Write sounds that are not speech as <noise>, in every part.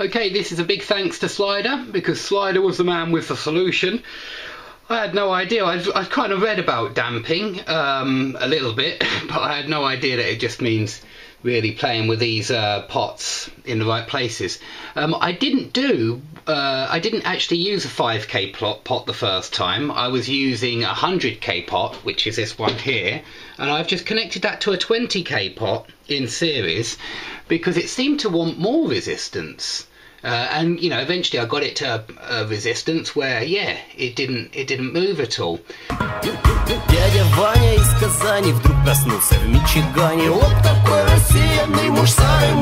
Okay, this is a big thanks to Slider because Slider was the man with the solution. I had no idea. I've, I've kind of read about damping um, a little bit, <laughs> but I had no idea that it just means really playing with these uh, pots in the right places. Um, I didn't do, uh, I didn't actually use a 5k plot pot the first time. I was using a 100k pot, which is this one here, and I've just connected that to a 20k pot in series because it seemed to want more resistance. Uh, and you know, eventually I got it to a, a resistance where, yeah, it didn't, it didn't move at all. Дядя Ваня из Казани вдруг проснулся в Мичигане Вот такой рассеянный муж Сары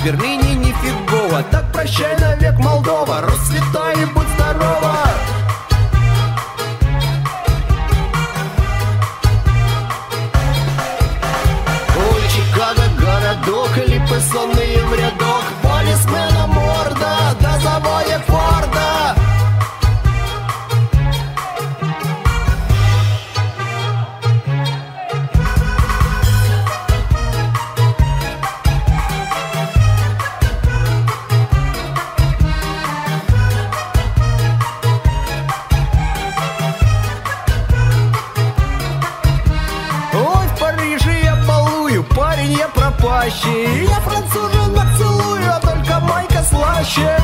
в Берлине нифигово Так прощай навек, Молдова, расцветай и будь здорова. Ой, Чикаго, городок, липы сонные в рядок пропащий Я француженок целую, а только майка слаще